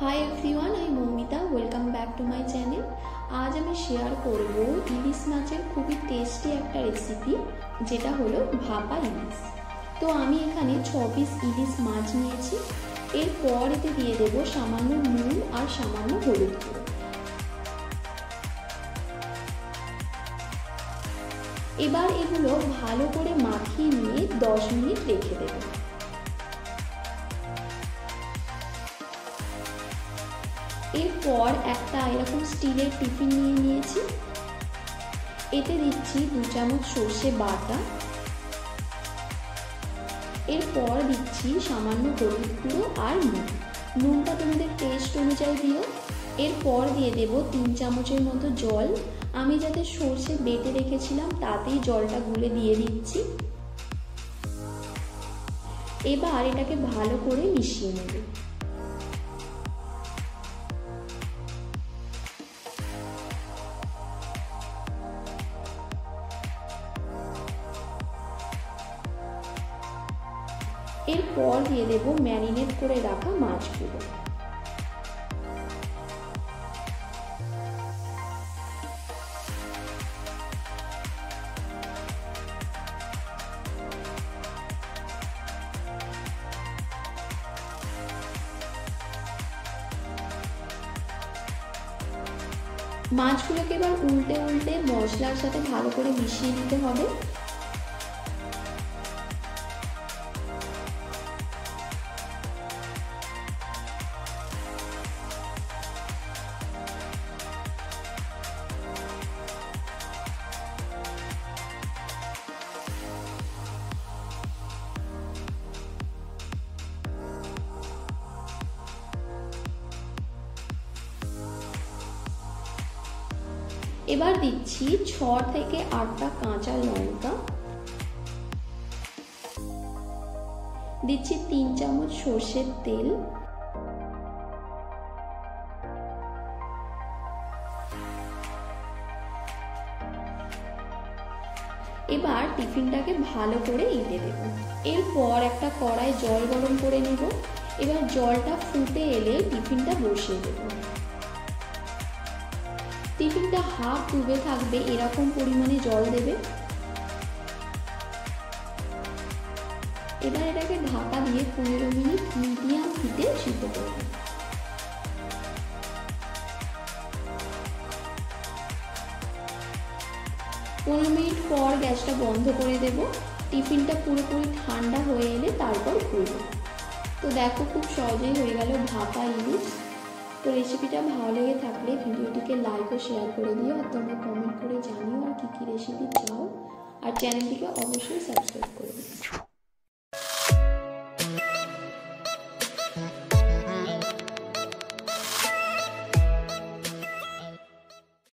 Hi everyone I Moumita welcome back to my channel আজ আমি share করব ইলিশ মাছের খুবই টেস্টি একটা রেসিপি যেটা হলো ভাপা ইলিশ। তো আমি এখানে ছ পিস ইলিশ মাছ নিয়েছি। এরপর এতে দিয়ে দেবো সামান্য নুন আর সামান্য হলুদ এবার এগুলো ভালো করে মাখিয়ে নিয়ে দশ মিনিট রেখে দেবো। এরপর একটা এরকম স্টিলের টিফিন নিয়ে নিয়েছি। এতে দিচ্ছি দু চামচ সর্ষে বাটা। এরপর দিচ্ছি সামান্য হলুদ গুঁড়ো আর নুন। নুনটা তোমাদের টেস্ট অনুযায়ী দিও। এরপর দিয়ে দেব তিন চামচের মতো জল। আমি যাতে সর্ষে বেটে রেখেছিলাম, তাতেই জলটা গুলে দিয়ে দিচ্ছি। এবার এটাকে ভালো করে মিশিয়ে নেবে। এরপর দিয়ে দেব ম্যারিনেট করে রাখা মাছগুলো। মাছগুলোকে এবার উল্টে উল্টে মশলার সাথে ভালো করে মিশিয়ে নিতে হবে। এবার দিচ্ছি ছ থেকে আটটা কাঁচা লঙ্কা। দিচ্ছি তিন চামচ সর্ষের তেল। এবার টিফিনটাকে ভালো করে ইটে দেব এরপর একটা কড়াই জল গরম করে নেব। এবার জলটা ফুটে এলে টিফিনটা বসিয়ে দেবো। টিফিনটা হাফ ডুবে থাকবে, এরকম পরিমাণে জল দেবে। এবার এটাকে ঢাকা দিয়ে পনেরো মিনিট মিডিয়াম হিটে সিদ্ধ করবে। পনেরো মিনিট পর গ্যাসটা বন্ধ করে দেব। টিফিনটা পুরোপুরি ঠান্ডা হয়ে এলে তারপর খুলব তো দেখো খুব সহজেই হয়ে গেল ভাপা ইলিশ। তো রেসিপিটা ভালো লেগে থাকলে ভিডিওটিকে লাইক ও শেয়ার করে দিও আর তোমরা কমেন্ট করে জানিও আর কী কী রেসিপি চাও। আর চ্যানেলটিকে অবশ্যই সাবস্ক্রাইব করে দিও।